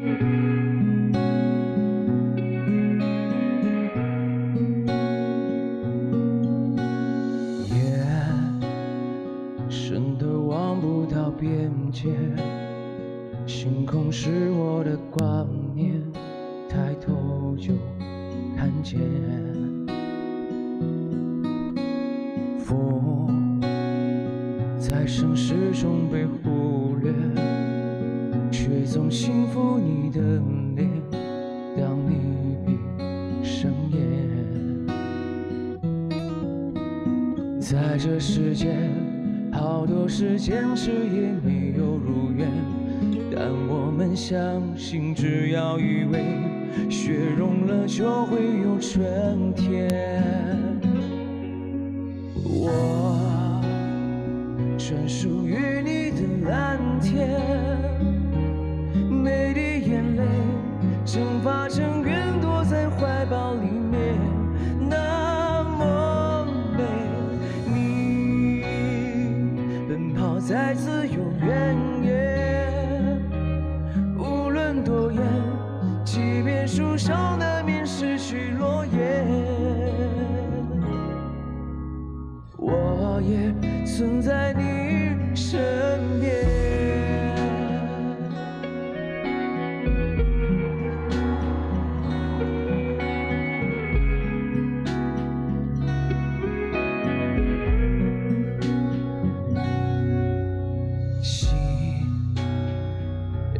夜深的望不到边界，星空是我的挂念，抬头就看见。风在城市中被忽略，总轻抚你的脸，当你闭上眼。在这世界，好多事坚持也没有如愿，但我们相信，只要以为雪融了就会有春天。跑在自由原野，无论多远，即便树梢难免失去落叶。我也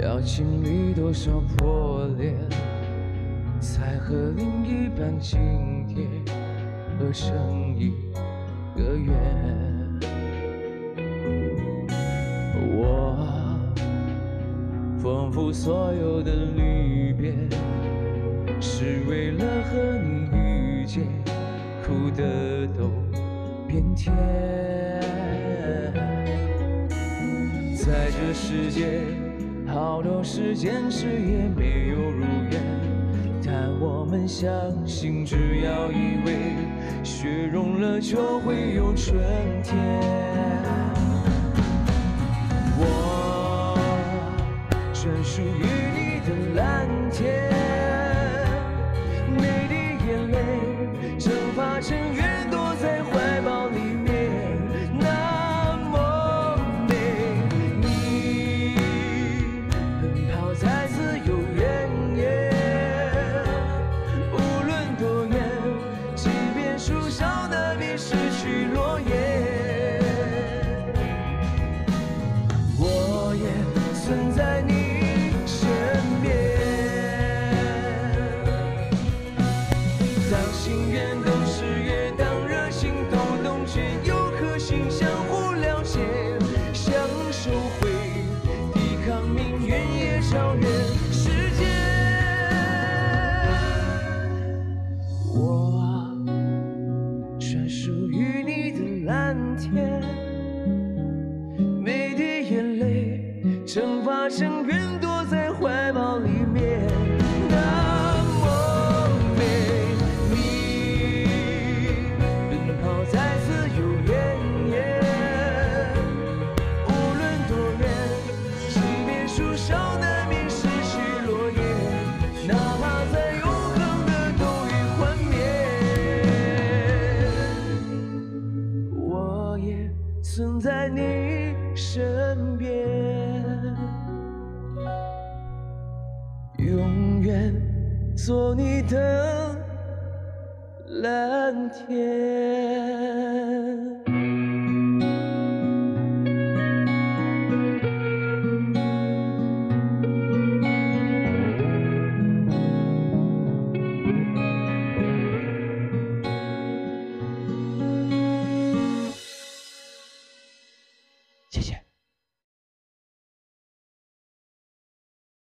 要经历多少破裂，才和另一半今天，合成一个圆。我丰富所有的离别，是为了和你遇见，哭的都变甜。在这世界，好多事坚持也没有如愿，但我们相信，只要以为雪融了就会有春天。在你身边。当心愿都失约，当热情都冻结，有颗心相互了解，相守会抵抗命运，也超越时间。我专属于你的蓝天。身边，永远做你的蓝天。